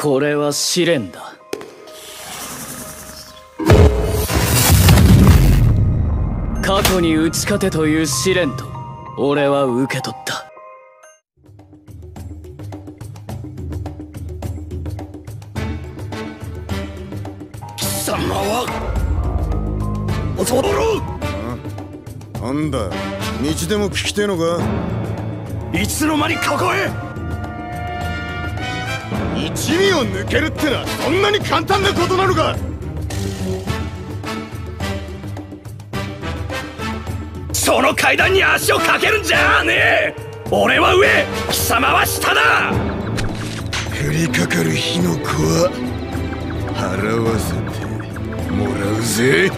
これは試練だ。過去に打ち勝てという試練と俺は受け取った。貴様は踊ろうなんだ道でも聞きてえのか？いつの間にここへ一味を抜けるってのはそんなに簡単なことなのか？その階段に足をかけるんじゃねえ！俺は上貴様は下だ！降りかかる火の粉は払わせてもらうぜ